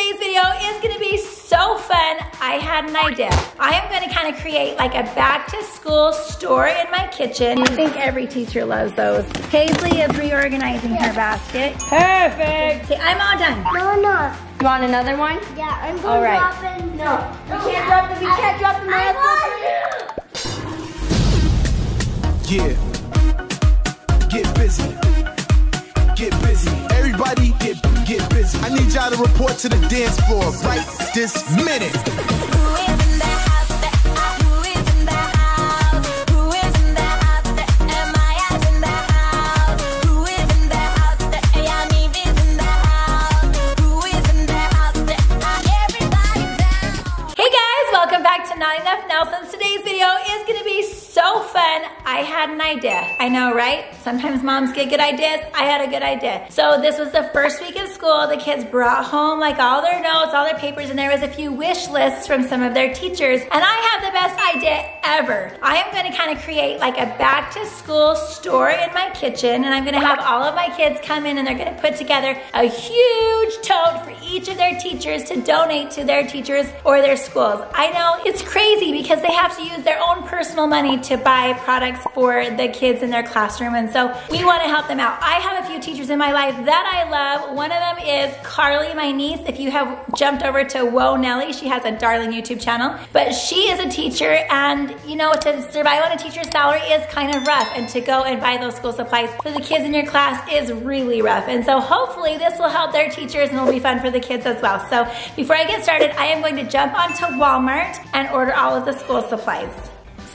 today's video is gonna be so fun. I had an idea. I am gonna kind of create like a back to school store in my kitchen. I think every teacher loves those. Paisley is reorganizing her basket. Perfect. Okay, I'm all done. No, no. You want another one? Yeah, I'm going All right. to drop in. No. We can't drop the, we can't drop the I mask. want Yeah. Get busy. Get busy. Everybody get get busy. I need y'all to report to the dance floor right this minute. Had an idea. I know, right? Sometimes moms get good ideas. I had a good idea. So this was the first week school. The kids brought home like all their notes, all their papers, and there was a few wish lists from some of their teachers. And I have the best idea ever. I am gonna kind of create like a back to school store in my kitchen, and I'm gonna have all of my kids come in and they're gonna put together a huge tote for each of their teachers to donate to their teachers or their schools. I know it's crazy because they have to use their own personal money to buy products for the kids in their classroom. And so we want to help them out. I have a few teachers in my life that I love. One of them is Carly, my niece. If you have jumped over to Whoa Nelly, she has a darling YouTube channel. But she is a teacher, and you know, to survive on a teacher's salary is kind of rough. And to go and buy those school supplies for the kids in your class is really rough. And so hopefully this will help their teachers and it'll be fun for the kids as well. So before I get started, I am going to jump onto Walmart and order all of the school supplies.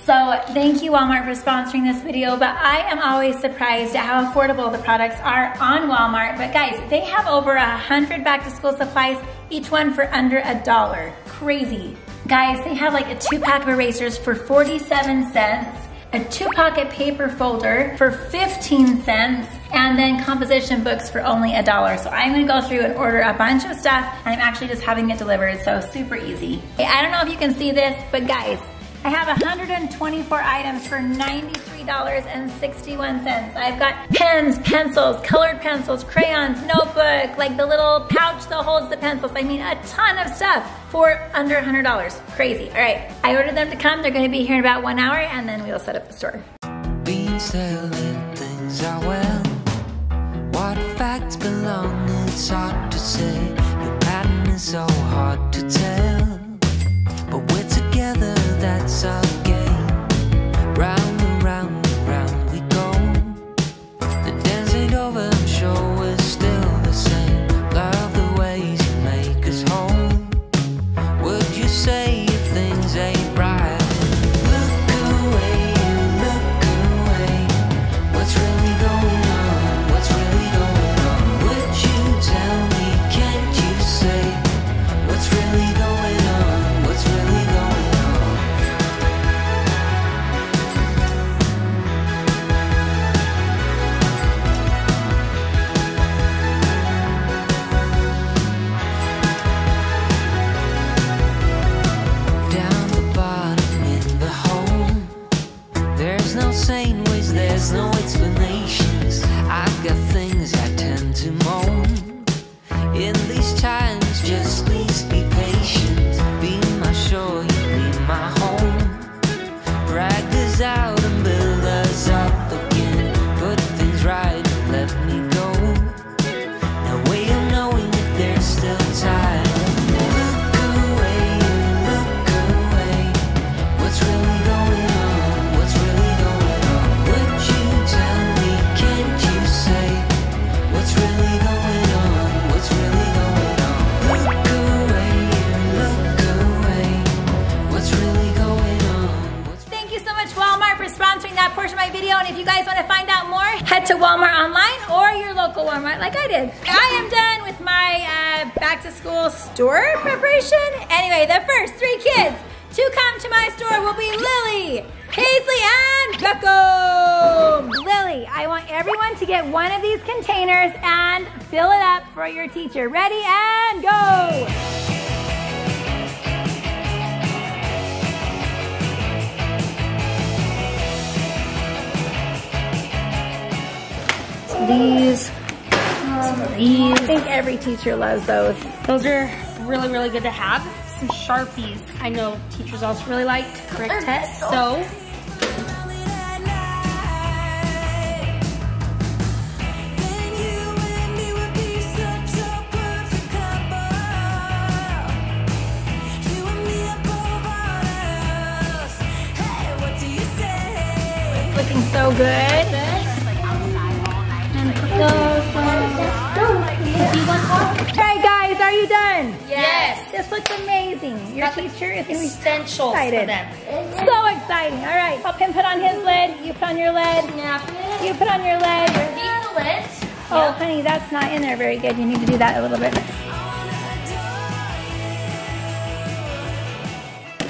So thank you Walmart for sponsoring this video, but I am always surprised at how affordable the products are on Walmart. But guys, they have over a hundred back to school supplies, each one for under a dollar. Crazy. Guys, they have like a two pack of erasers for 47 cents, a two pocket paper folder for 15 cents, and then composition books for only a dollar. So I'm gonna go through and order a bunch of stuff, and I'm actually just having it delivered, so super easy. I don't know if you can see this, but guys, I have 124 items for $93.61. I've got pens, pencils, colored pencils, crayons, notebook, like the little pouch that holds the pencils. I mean, a ton of stuff for under $100. Crazy. All right, I ordered them to come. They're gonna be here in about one hour and then we'll set up the store. Beans telling things well. What facts belong, it's hard to say. Your pattern is so hard to tell. That's to Walmart online or your local Walmart, like I did. I am done with my uh, back to school store preparation. Anyway, the first three kids to come to my store will be Lily, Paisley, and Beckham. Lily, I want everyone to get one of these containers and fill it up for your teacher. Ready and go. These, um, these. I think every teacher loves those. Those are really, really good to have. Some Sharpies. I know teachers also really like correct tests, so Looking so good. Are you done? yes, This looks amazing. Your teacher is gonna be essentials excited. for them. So exciting. All right, help him put on his lid. You put on your lid. You put on your lid. The lid. Oh, honey, that's not in there very good. You need to do that a little bit.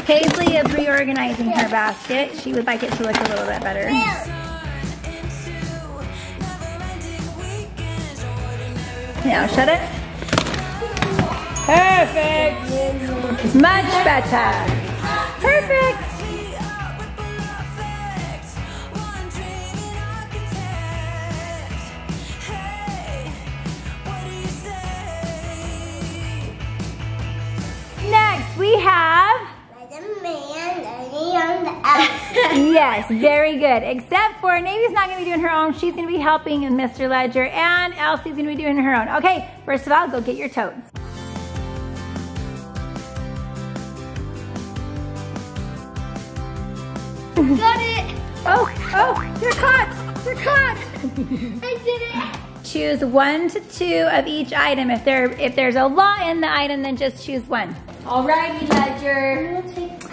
Paisley is reorganizing her basket. She would like it to look a little bit better. Now shut it. Perfect. Much better. Perfect. Next we have Yes, very good. Except for Navy's not going to be doing her own. She's going to be helping Mr. Ledger, and Elsie's going to be doing her own. Okay, first of all, go get your totes. Got it. Oh, oh, you're caught. You're caught. I did it. choose one to two of each item. If there if there's a law in the item, then just choose one. Alrighty, Ledger.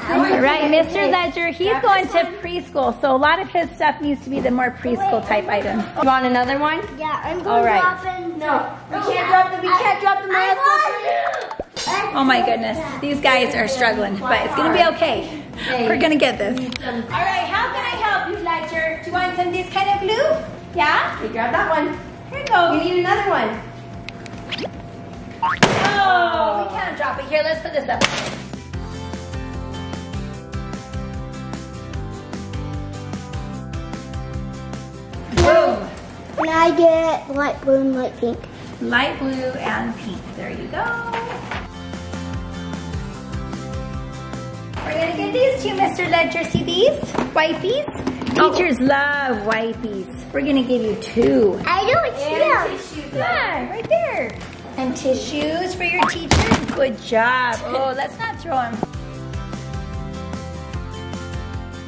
All right, Mr. Ledger, he's going to preschool, so a lot of his stuff needs to be the more preschool type items. You want another one? Yeah, I'm going All right. No. We can't drop the. We can't drop the mask. Oh my goodness, these guys are struggling, but it's gonna be okay. We're gonna get this. All right, how can I help you, Fletcher? Do you want some this kind of glue? Yeah? Okay, grab that one. Here you go. You need another one. Oh, we can't drop it. Here, let's put this up. Boom. And I get light blue and light pink. Light blue and pink. There you go. We're gonna get these two, Mr. Ledger. See these? Wipies? Oh. Teachers love wipies. We're gonna give you two. I don't see them. Yeah, right there. And tissues for your teacher. Good job. Oh, let's not throw them.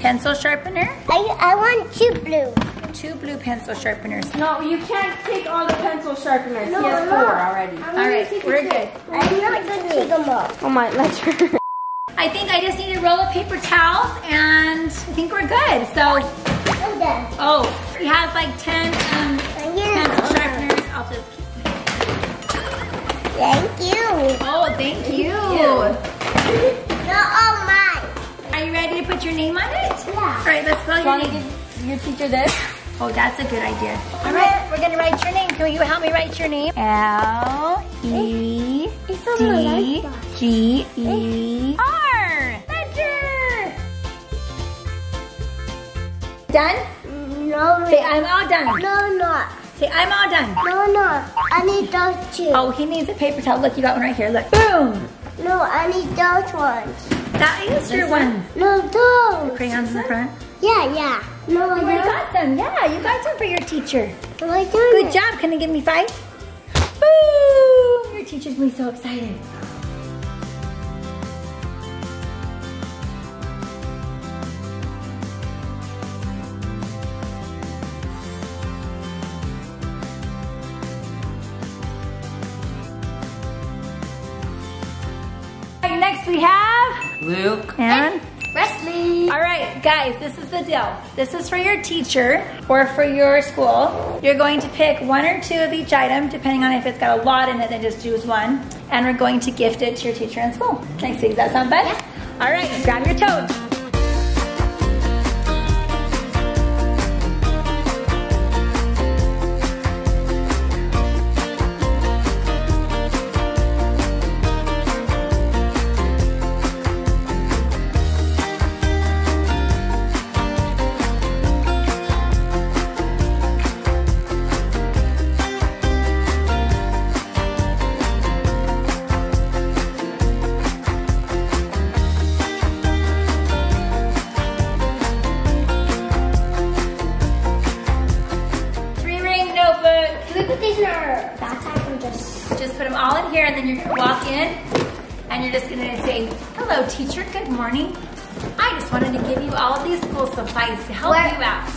Pencil sharpener. I, I want two blue. Two blue pencil sharpeners. No, you can't take all the pencil sharpeners. No, he has no. four already. All right, we're good. I'm not going to take them all. Oh my, Ledger. I think I just need a roll of paper towels and I think we're good. So, I'm done. oh, he has like 10 um, pencil sharpeners. I'll just keep Thank you. Oh, thank you. Not all mine. Are you ready to put your name on it? Yeah. All right, let's spell You your want to name. give your teacher this? Oh, that's a good idea. All right, we're gonna write your name. Can you help me write your name? L E It's on my D lunchbox. G E Done? No, Say I'm all done. no, not. Say I'm all done. No, no. I need those two. Oh, he needs a paper towel. Look, you got one right here. Look, boom. No, I need those ones. That is your one. No, those. The Crayons in the front. Yeah, yeah. No, I oh, don't. got them. Yeah, you got some for your teacher. I Good it? job. Can you give me five? Boom. Your teacher's gonna be so excited. Luke. and Wesley. all right, guys, this is the deal. This is for your teacher or for your school. You're going to pick one or two of each item, depending on if it's got a lot in it, then just choose one. And we're going to gift it to your teacher in school. Next week, does that sound fun? All right, grab your tote. Hello teacher, good morning. I just wanted to give you all these school supplies to help Where- you out.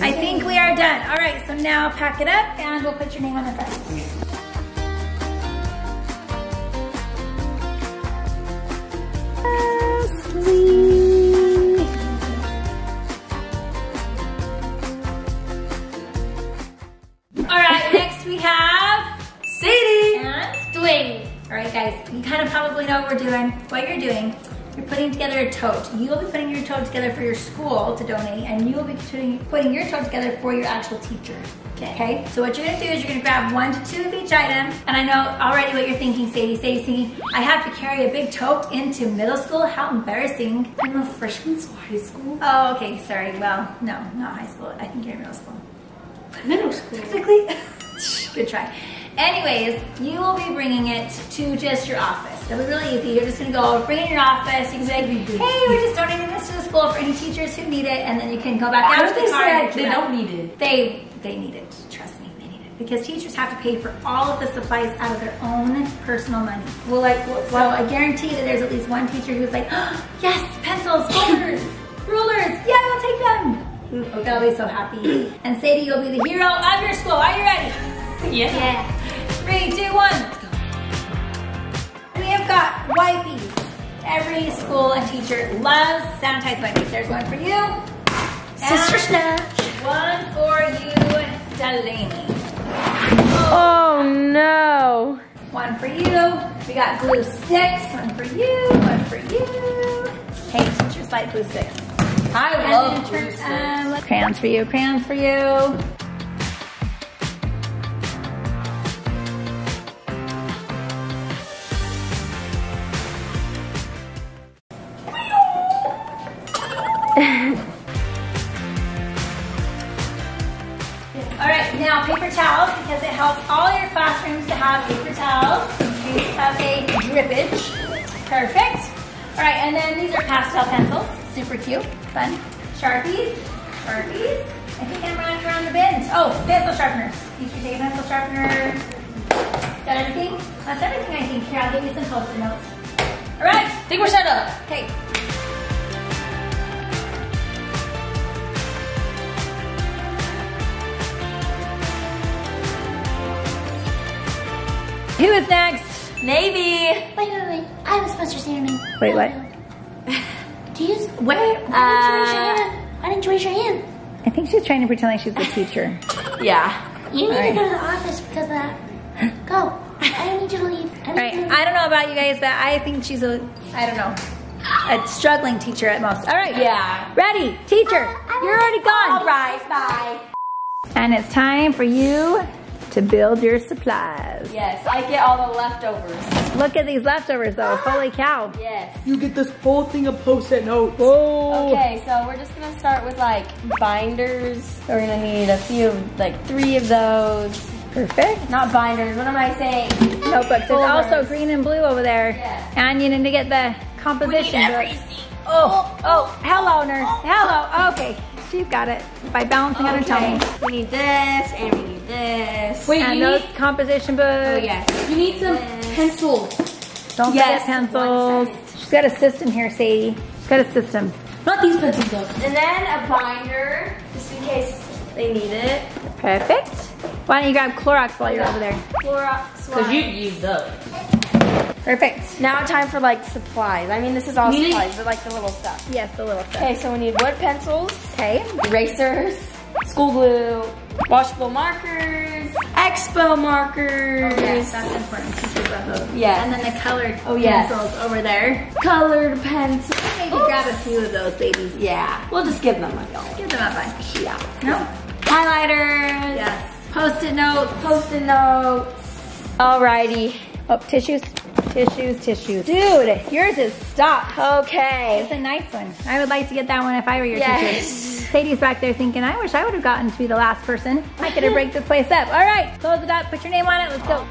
I think we are done. All right, so now pack it up and we'll put your name on the front. Dwayne. All right, guys, you kind of probably know what we're doing. What you're doing, you're putting together a tote. You'll be putting your tote together for your school to donate, and you will be putting, putting your tote together for your actual teacher. Okay. So what you're gonna do is you're gonna grab one to two of each item, and I know already what you're thinking, Sadie. Sadie's thinking, I have to carry a big tote into middle school. How embarrassing! I'm a freshman, so high school. Oh, okay. Sorry. Well, no, not high school. I think you're in middle school. Middle school. Technically. Good try. Anyways, you will be bringing it to just your office. It'll be really easy. You're just gonna go bring it in your office. You can say, hey, we're just donating this to the school for any teachers who need it, and then you can go back out to the car. they don't need it? They they need it. Trust me, they need it because teachers have to pay for all of the supplies out of their own personal money. Well, like so, I guarantee that there's at least one teacher who's like, oh, yes, pencils, folders, rulers. Yeah, I'll take them. Ooh, They'll be so happy. And Sadie, you'll be the hero of your school. Are you ready? Yeah. Three, two, one. Let's go. We have got wipes. Every school and teacher loves sanitized wipes. There's one for you. Sister Snatch. One for you, Delaney. Oh no. One for you. We got glue sticks. One for you. One for you. Hey, teachers like glue sticks. I And love glue sticks. um, crayons for you. Crayons for you. All right, now paper towels because it helps all your classrooms to have paper towels case of a drippage. Perfect. All right, and then these are pastel pencils. Super cute, fun. Sharpies, Sharpies. I think I'm running around the bins. Oh, pencil sharpeners. You should take a pencil sharpener. Is that everything? That's everything I think. Here, I'll give you some post-it notes. All right, I think we're set up. okay. Who is next? Navy. Wait, wait, wait. I was supposed to say your name. Wait, what? Do you? Where? Why didn't you raise your uh, hand? Why didn't you raise your hand? I think she's trying to pretend like she's the teacher. Yeah. You need Alright. to go to the office because of that. Go. I don't need you to leave. I need right, to leave. I don't know about you guys, but I think she's a, I don't know, a struggling teacher at most. All right. Yeah. Ready, teacher. Uh, You're already gone. All right. Bye. And it's time for you to build your supplies. Yes, I get all the leftovers. Look at these leftovers though. Ah! Holy cow. Yes. You get this whole thing of post-it notes. Whoa. Okay, so we're just gonna start with like binders. We're gonna need a few, like three of those. Perfect. Not binders, what am I saying? Notebooks. There's also green and blue over there. Yes. And you need to get the composition book. Oh, oh, hello, nurse. Oh. Hello. Okay. She's got it by balancing on her tummy. We need this, and we need this. Wait, And you those need, composition books. Oh yes. you need some pencils. Don't Yes, forget pencils. She's got a system here, Sadie. She's got a system. Not these pencils though. And then a binder, just in case they need it. Perfect. Why don't you grab Clorox while you're over there? Clorox Cause you wipes. use those. Perfect. Now time for like supplies. I mean, this is all You need- supplies, but like the little stuff. Yes, the little stuff. Okay, so we need wood pencils, Okay. erasers, school glue, washable markers, expo markers, Oh, Yes, that's important. Love those. Yes. And then the colored Oh, yes. pencils over there. colored pencils. Maybe grab a few of those babies. Yeah, we'll just give them a go. Give them a bunch. Yeah. No? Highlighters. Yes. Post-it notes. Post-it notes. Alrighty. Oh, tissues. Tissues, tissues. Dude, yours is stock. Okay. It's a nice one. I would like to get that one if I were your Yes. teacher. Sadie's back there thinking, I wish I would have gotten to be the last person. I could have break this place up. All right, close it up, put your name on it, let's go.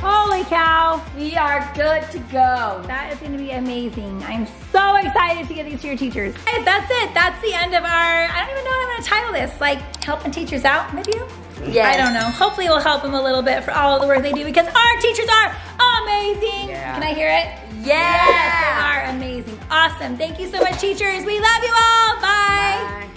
Holy cow. We are good to go. That is gonna be amazing. I'm so excited to get these to your teachers. Guys, that's it. That's the end of our, I don't even know what I'm gonna title this. Like, helping teachers out video? Yes. I don't know. Hopefully we'll help them a little bit for all the work they do because our teachers are amazing. Yeah. Can I hear it? Yeah. Yes, they are amazing. Awesome. Thank you so much, teachers. We love you all. Bye. Bye.